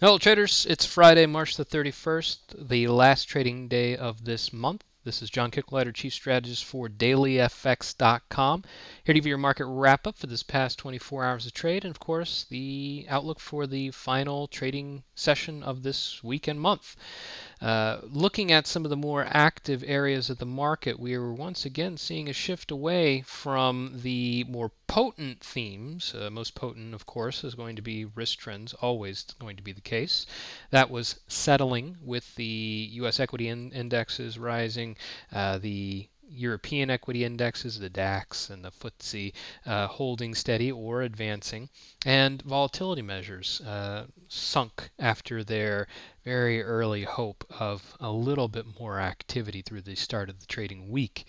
Hello traders, it's Friday, March the 31st, the last trading day of this month. This is John Kicklighter, Chief Strategist for DailyFX.com. Here to give you your market wrap up for this past 24 hours of trade, and of course, the outlook for the final trading session of this week and month. Uh, looking at some of the more active areas of the market, we are once again seeing a shift away from the more potent themes. Uh, most potent, of course, is going to be risk trends, always going to be the case. That was settling with the U.S. equity in indexes rising, uh, the European equity indexes, the DAX and the FTSE, uh, holding steady or advancing, and volatility measures uh, sunk after their very early hope of a little bit more activity through the start of the trading week.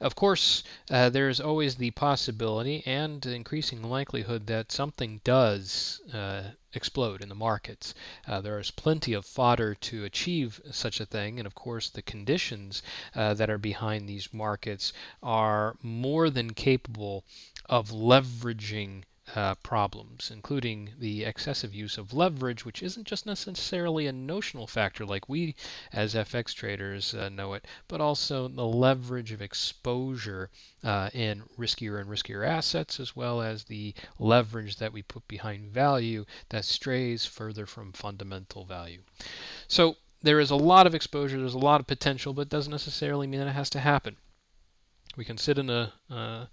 Of course, uh, there's always the possibility and increasing likelihood that something does uh, explode in the markets. Uh, there is plenty of fodder to achieve such a thing, and of course, the conditions uh, that are behind these markets are more than capable of leveraging uh, problems, including the excessive use of leverage, which isn't just necessarily a notional factor like we as FX traders uh, know it, but also the leverage of exposure uh, in riskier and riskier assets, as well as the leverage that we put behind value that strays further from fundamental value. So there is a lot of exposure, there's a lot of potential, but it doesn't necessarily mean that it has to happen. We can sit in a uh,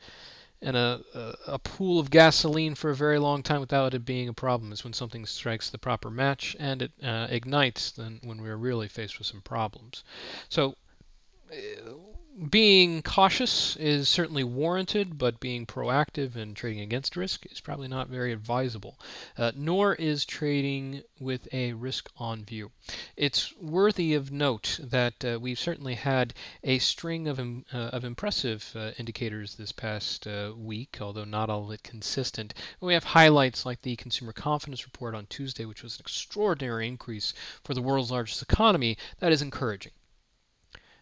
and a, a, pool of gasoline for a very long time without it being a problem is when something strikes the proper match and it uh, ignites then when we're really faced with some problems. So being cautious is certainly warranted, but being proactive and trading against risk is probably not very advisable. Uh, nor is trading with a risk on view. It's worthy of note that uh, we've certainly had a string of, uh, of impressive uh, indicators this past uh, week, although not all it consistent. We have highlights like the Consumer Confidence Report on Tuesday, which was an extraordinary increase for the world's largest economy. That is encouraging.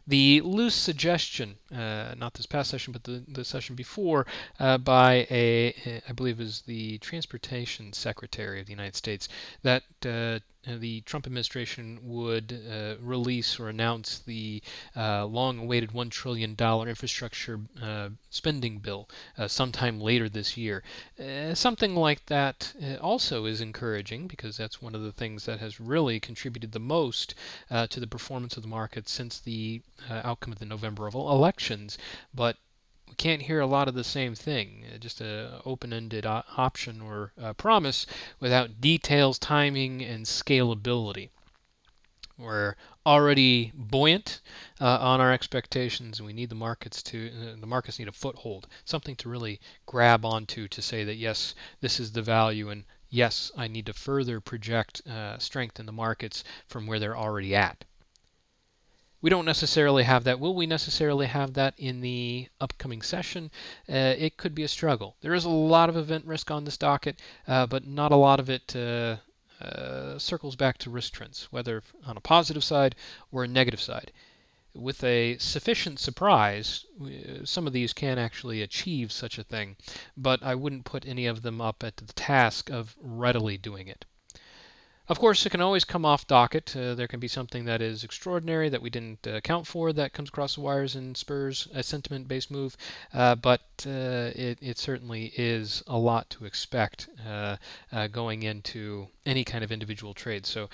The loose suggestion, uh, not this past session, but the, the session before, uh, by a, I believe is the Transportation Secretary of the United States, that uh, the Trump administration would uh, release or announce the uh, long-awaited $1 trillion infrastructure uh, spending bill uh, sometime later this year. Uh, something like that uh, also is encouraging because that's one of the things that has really contributed the most to the performance of the market since the outcome of the November elections. But we can't hear a lot of the same thing, uh, just an open-ended option or promise without details, timing, and scalability. We're already buoyant uh, on our expectations, and we need the markets to uh, the markets need a foothold, something to really grab onto to say that yes, this is the value, and yes, I need to further project uh, strength in the markets from where they're already at. We don't necessarily have that. Will we necessarily have that in the upcoming session? Uh, it could be a struggle. There is a lot of event risk on this docket, uh, but not a lot of it uh, uh circles back to risk trends, whether on a positive side or a negative side. With a sufficient surprise, some of these can actually achieve such a thing, but I wouldn't put any of them up at the task of readily doing it. Of course, it can always come off docket. Uh, there can be something that is extraordinary that we didn't uh, account for that comes across the wires and spurs a sentiment-based move, uh, but uh, it, it, certainly is a lot to expect uh, uh, going into any kind of individual trade. So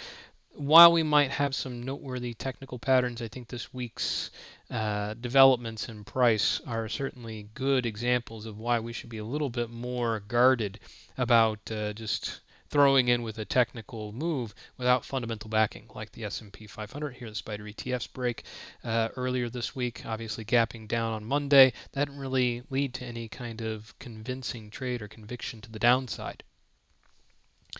while we might have some noteworthy technical patterns, I think this week's uh, developments in price are certainly good examples of why we should be a little bit more guarded about uh, just throwing in with a technical move without fundamental backing, like the S&P 500 here, the Spider ETFs break uh, earlier this week, obviously gapping down on Monday. That didn't really lead to any kind of convincing trade or conviction to the downside.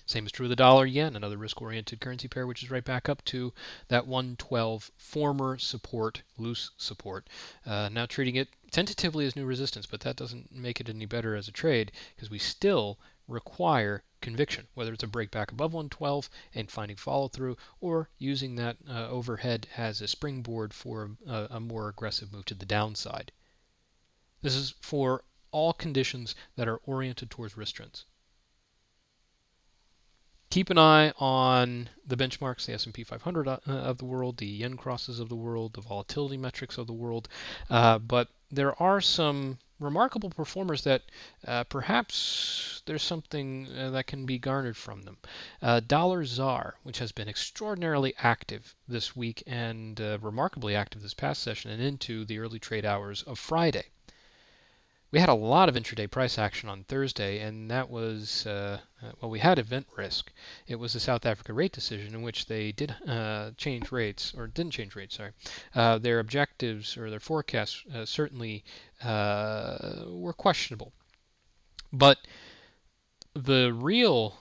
Same is true of the dollar yen, another risk oriented currency pair, which is right back up to that 112 former support, loose support. Uh, now treating it tentatively as new resistance, but that doesn't make it any better as a trade because we still require conviction, whether it's a break back above 112 and finding follow through, or using that uh, overhead as a springboard for a, a more aggressive move to the downside. This is for all conditions that are oriented towards risk trends. keep an eye on the benchmarks, the S&P 500 uh, of the world, the yen crosses of the world, the volatility metrics of the world. Uh, but there are some remarkable performers that uh, perhaps there's something uh, that can be garnered from them. Uh, Dollar ZAR, which has been extraordinarily active this week and uh, remarkably active this past session and into the early trade hours of Friday. We had a lot of intraday price action on Thursday, and that was, uh, uh, well, we had event risk. It was the South Africa rate decision in which they did uh, change rates, or didn't change rates, sorry. Uh, their objectives or their forecasts uh, certainly uh, were questionable. But the real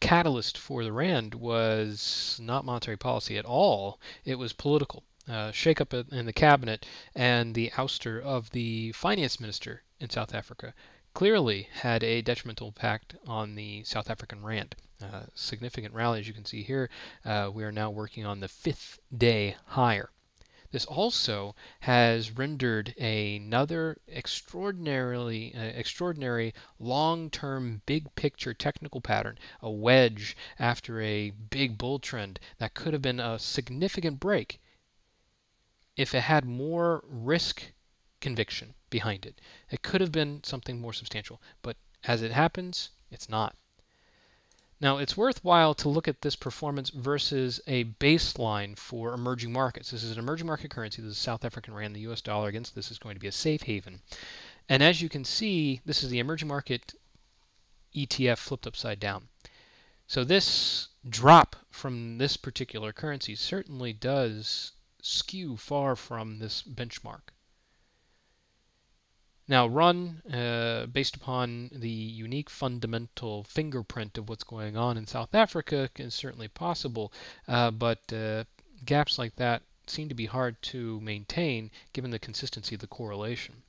catalyst for the rand was not monetary policy at all. It was political. Shakeup in the cabinet and the ouster of the finance minister in South Africa clearly had a detrimental impact on the South African rand. Uh, significant rally, as you can see here. Uh, we are now working on the fifth day higher. This also has rendered another extraordinarily uh, extraordinary long-term big picture technical pattern, a wedge after a big bull trend that could have been a significant break if it had more risk conviction behind it. It could have been something more substantial, but as it happens, it's not. Now, it's worthwhile to look at this performance versus a baseline for emerging markets. This is an emerging market currency. This is South African Rand. The US dollar against this is going to be a safe haven. And as you can see, this is the emerging market ETF flipped upside down. So this drop from this particular currency certainly does skew far from this benchmark. Now, run uh, based upon the unique fundamental fingerprint of what's going on in South Africa is certainly possible, uh, but uh, gaps like that seem to be hard to maintain given the consistency of the correlation.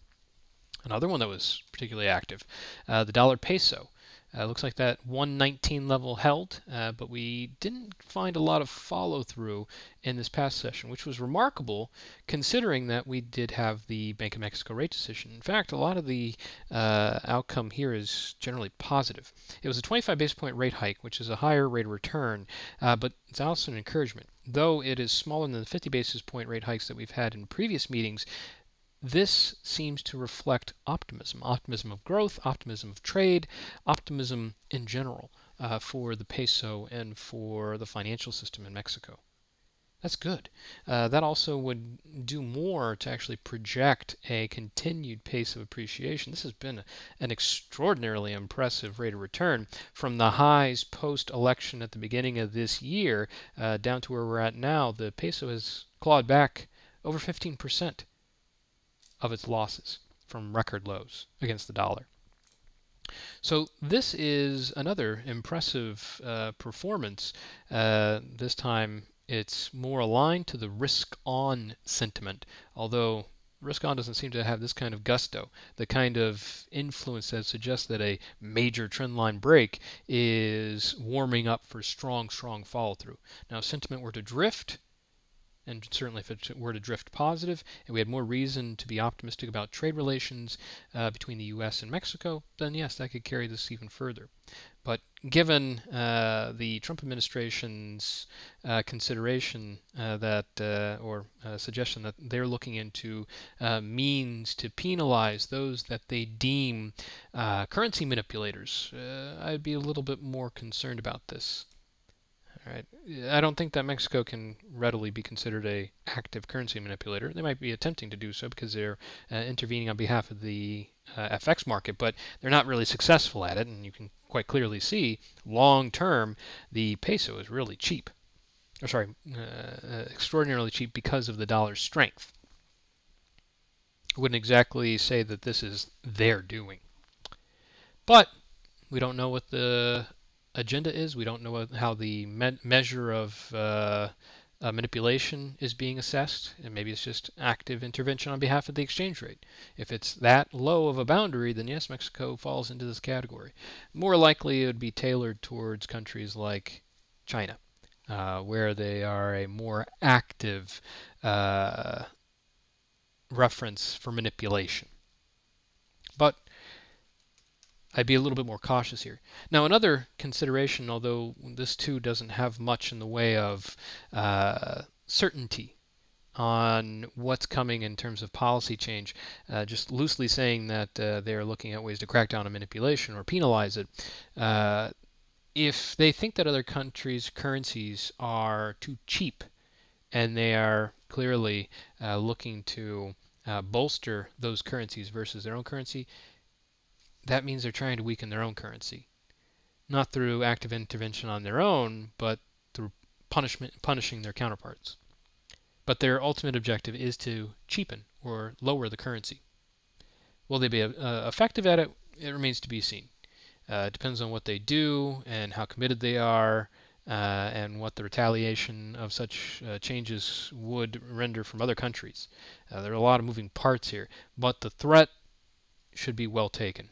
Another one that was particularly active, uh, the dollar peso. Uh, looks like that 119 level held, uh, but we didn't find a lot of follow through in this past session, which was remarkable considering that we did have the Bank of Mexico rate decision. In fact, a lot of the uh, outcome here is generally positive. It was a 25 basis point rate hike, which is a higher rate of return, uh, but it's also an encouragement. Though it is smaller than the 50 basis point rate hikes that we've had in previous meetings, this seems to reflect optimism optimism of growth, optimism of trade, optimism in general uh, for the peso and for the financial system in Mexico. That's good. Uh, that also would do more to actually project a continued pace of appreciation. This has been an extraordinarily impressive rate of return from the highs post election at the beginning of this year uh, down to where we're at now. The peso has clawed back over 15% of its losses from record lows against the dollar. So this is another impressive uh, performance. Uh, this time it's more aligned to the risk on sentiment, although risk on doesn't seem to have this kind of gusto, the kind of influence that suggests that a major trendline break is warming up for strong, strong follow through. Now, if sentiment were to drift, and certainly if it were to drift positive, and we had more reason to be optimistic about trade relations uh, between the U.S. and Mexico, then yes, that could carry this even further. But given uh, the Trump administration's uh, consideration uh, that, uh, or uh, suggestion that they're looking into means to penalize those that they deem currency manipulators, I'd be a little bit more concerned about this. Right. I don't think that Mexico can readily be considered a active currency manipulator. They might be attempting to do so because they're uh, intervening on behalf of the uh, FX market, but they're not really successful at it. And you can quite clearly see, long term, the peso is really cheap. Or sorry, uh, uh extraordinarily cheap because of the dollar's strength. I wouldn't exactly say that this is their doing. But we don't know what the agenda is. We don't know how the me measure of uh, uh, manipulation is being assessed, and maybe it's just active intervention on behalf of the exchange rate. If it's that low of a boundary, then yes, Mexico falls into this category. More likely, it would be tailored towards countries like China, uh, where they are a more active uh, reference for manipulation. But I'd be a little bit more cautious here. Now, another consideration, although this too doesn't have much in the way of uh, certainty on what's coming in terms of policy change, uh, just loosely saying that uh, they're looking at ways to crack down on manipulation or penalize it. Uh, if they think that other countries' currencies are too cheap and they are clearly uh, looking to uh, bolster those currencies versus their own currency, that means they're trying to weaken their own currency. Not through active intervention on their own, but through punishment punishing their counterparts. But their ultimate objective is to cheapen or lower the currency. Will they be uh, effective at it? It remains to be seen. Uh, it depends on what they do and how committed they are, uh, and what the retaliation of such uh, changes would render from other countries. Uh, there are a lot of moving parts here, but the threat should be well taken.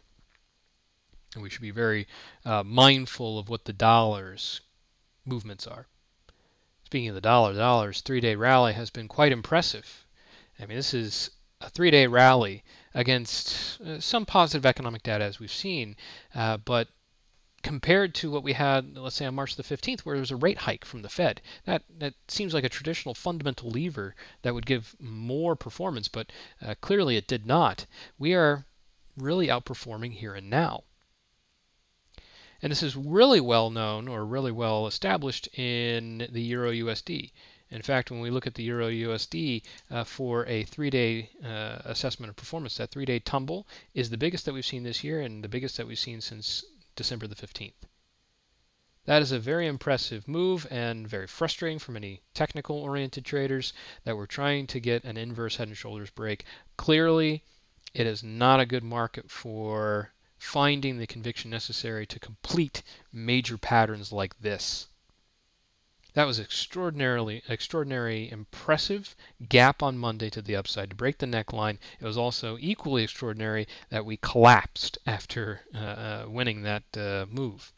And we should be very uh, mindful of what the dollar's movements are. Speaking of the dollar, the dollar's three day rally has been quite impressive. I mean, this is a three day rally against uh, some positive economic data as we've seen, uh, but compared to what we had, let's say on March the 15th, where there was a rate hike from the Fed. That that seems like a traditional fundamental lever that would give more performance, but uh, clearly it did not. We are really outperforming here and now. And this is really well known or really well established in the Euro USD. In fact, when we look at the Euro USD uh, for a three day uh, assessment of performance, that three day tumble is the biggest that we've seen this year and the biggest that we've seen since December the 15th. That is a very impressive move and very frustrating for many technical oriented traders that were trying to get an inverse head and shoulders break. Clearly, it is not a good market for finding the conviction necessary to complete major patterns like this. That was extraordinarily extraordinary impressive gap on Monday to the upside to break the neckline. It was also equally extraordinary that we collapsed after uh, uh, winning that uh, move.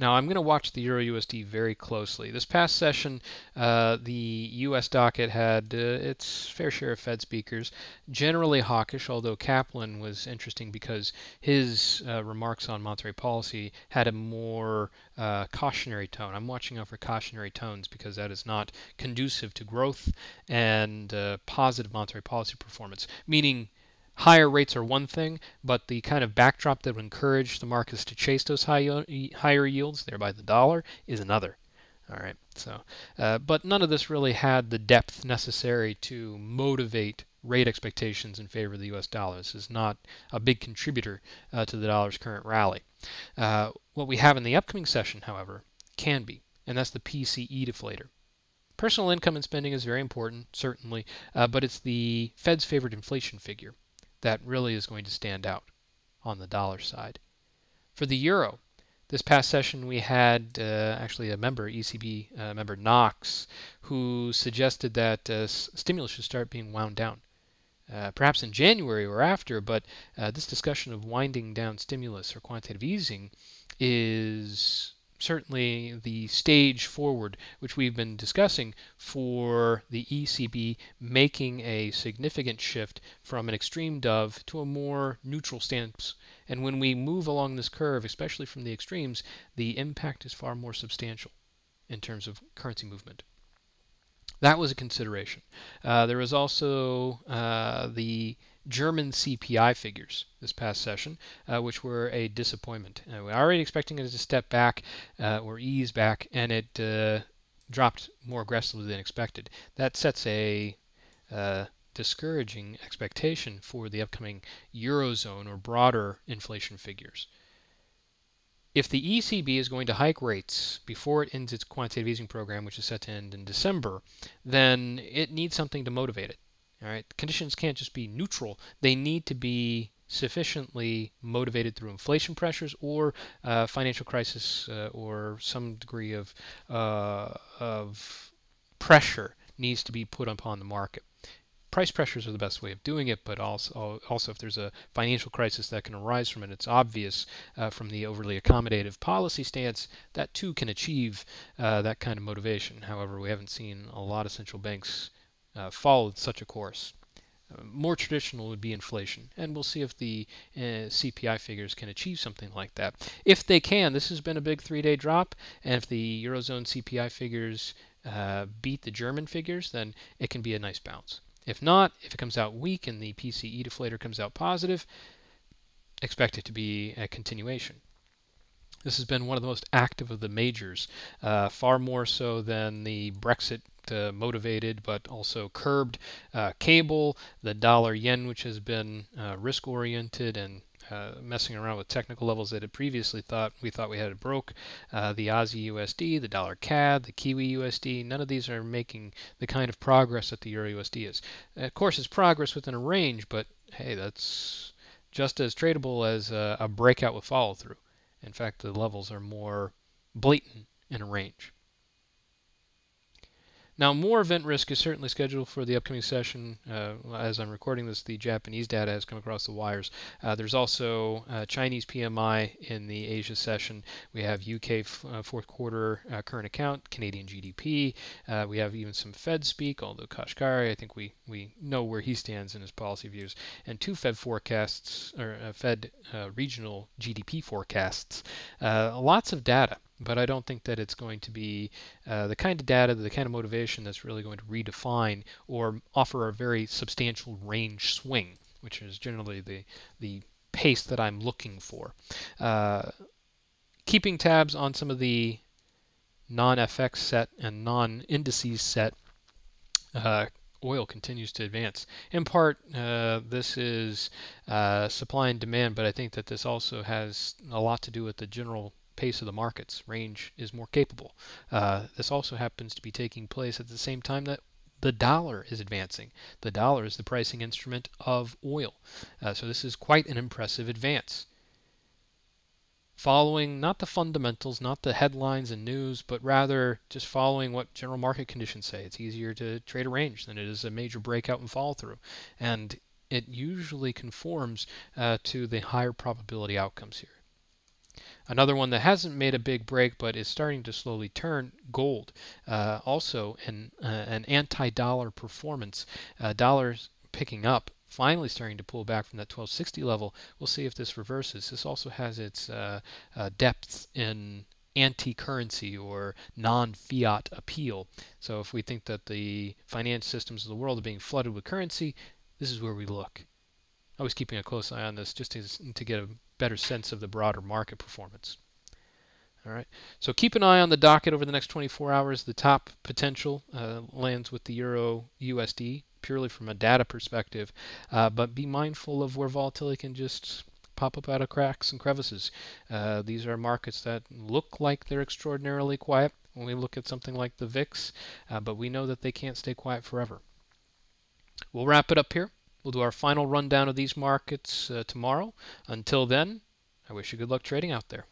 Now I'm going to watch the Euro USD very closely. This past session, uh, the U.S. docket had uh, its fair share of Fed speakers, generally hawkish, although Kaplan was interesting because his uh, remarks on monetary policy had a more uh, cautionary tone. I'm watching out for cautionary tones because that is not conducive to growth and uh, positive monetary policy performance, meaning higher rates are one thing, but the kind of backdrop that would encourage the markets to chase those high, higher yields, thereby the dollar, is another. All right. So, uh, but none of this really had the depth necessary to motivate rate expectations in favor of the U.S. dollar. This is not a big contributor uh, to the dollar's current rally. Uh, what we have in the upcoming session, however, can be, and that's the PCE deflator. Personal income and spending is very important, certainly, uh, but it's the Fed's favorite inflation figure that really is going to stand out on the dollar side. For the euro, this past session we had uh, actually a member, ECB uh, member Knot, who suggested that uh, stimulus should start being wound down. Uh, perhaps in January or after, but uh, this discussion of winding down stimulus or quantitative easing is certainly the stage forward, which we've been discussing for the ECB making a significant shift from an extreme dove to a more neutral stance. And when we move along this curve, especially from the extremes, the impact is far more substantial in terms of currency movement. That was a consideration. Uh, there was also uh, the German CPI figures this past session, uh, which were a disappointment. Uh, we were already expecting it to step back uh, or ease back, and it uh, dropped more aggressively than expected. That sets a uh, discouraging expectation for the upcoming Eurozone or broader inflation figures. If the ECB is going to hike rates before it ends its quantitative easing program, which is set to end in December, then it needs something to motivate it. All right, conditions can't just be neutral; they need to be sufficiently motivated through inflation pressures or uh, financial crisis uh, or some degree of uh, of pressure needs to be put upon the market. Price pressures are the best way of doing it, but also also if there's a financial crisis that can arise from it, it's obvious uh, from the overly accommodative policy stance that too can achieve uh, that kind of motivation. However, we haven't seen a lot of central banks uh, followed such a course. Uh, more traditional would be inflation, and we'll see if the uh, CPI figures can achieve something like that. If they can, this has been a big three day drop, and if the Eurozone CPI figures uh, beat the German figures, then it can be a nice bounce. If not, if it comes out weak and the PCE deflator comes out positive, expect it to be a continuation. This has been one of the most active of the majors, uh, far more so than the Brexit uh, motivated but also curbed uh, cable, the dollar yen, which has been uh, risk oriented and uh, messing around with technical levels that had previously thought we thought we had it broke. Uh, the Aussie USD, the dollar CAD, the Kiwi USD, none of these are making the kind of progress that the Euro USD is. Of course, it's progress within a range, but hey, that's just as tradable as a, a breakout with follow through. In fact, the levels are more blatant in a range. Now, more event risk is certainly scheduled for the upcoming session. Uh, as I'm recording this, the Japanese data has come across the wires. Uh, there's also uh, Chinese PMI in the Asia session. We have UK uh, fourth quarter uh, current account, Canadian GDP. Uh, we have even some Fed speak, although Kashkari, I think we, we know where he stands in his policy views. And two Fed forecasts, or Fed regional GDP forecasts. lots of data but I don't think that it's going to be uh, the kind of data, the kind of motivation that's really going to redefine or offer a very substantial range swing, which is generally the the pace that I'm looking for. Uh, keeping tabs on some of the non-FX set and non-indices set. Uh, oil continues to advance. In part, uh, this is uh, supply and demand, but I think that this also has a lot to do with the general pace of the markets. Range is more capable. Uh, this also happens to be taking place at the same time that the dollar is advancing. The dollar is the pricing instrument of oil. Uh, so this is quite an impressive advance. Following not the fundamentals, not the headlines and news, but rather just following what general market conditions say. It's easier to trade a range than it is a major breakout and follow through. And it usually conforms uh, to the higher probability outcomes here. Another one that hasn't made a big break but is starting to slowly turn, gold. Uh, also an, uh, an anti-dollar performance. Uh, dollars picking up, finally starting to pull back from that 1260 level. We'll see if this reverses. This also has its uh, uh, depths in anti-currency or non-fiat appeal. So if we think that the finance systems of the world are being flooded with currency, this is where we look. Always keeping a close eye on this just to, to get a better sense of the broader market performance. All right. So keep an eye on the docket over the next 24 hours. The top potential uh, lands with the Euro USD purely from a data perspective, uh, but be mindful of where volatility can just pop up out of cracks and crevices. Uh, these are markets that look like they're extraordinarily quiet when we look at something like the VIX, uh, but we know that they can't stay quiet forever. We'll wrap it up here. We'll do our final rundown of these markets uh, tomorrow. Until then, I wish you good luck trading out there.